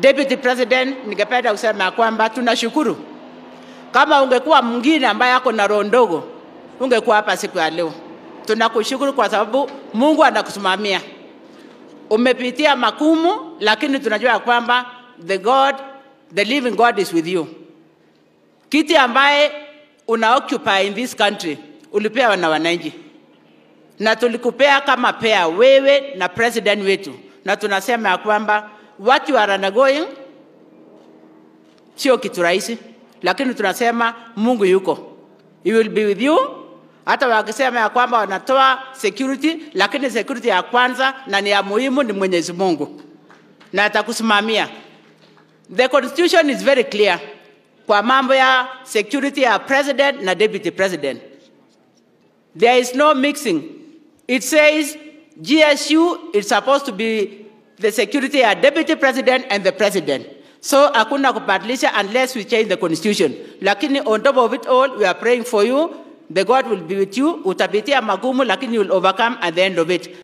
Deputy President, ningependa kusema ya kwamba tunashukuru. Kama ungekuwa mwingine ambaye ako na roho ndogo, ungekuwa hapa siku ya leo. Tunakushukuru kwa sababu Mungu anakusimamia. Umepitia makumu, lakini tunajua ya kwamba the God, the living God is with you. Kiti ambaye una occupy in this country ulipewa na wananchi, na tulikupea kama pea wewe na president wetu, na tunasema ya kwamba what you are sio kitu rahisi, lakini tunasema Mungu yuko, he will be with you. Hata wakisema ya kwamba wanatoa security, lakini security ya kwanza na ni ya muhimu ni Mwenyezi Mungu, na atakusimamia. The constitution is very clear kwa mambo ya security ya president na deputy president. There is no mixing. It says GSU is supposed to be the security are deputy president and the president. So hakuna kubadilisha unless we change the constitution. Lakini on top of it all, we are praying for you. The God will be with you. Utapitia magumu lakini you will overcome at the end of it.